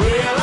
Well,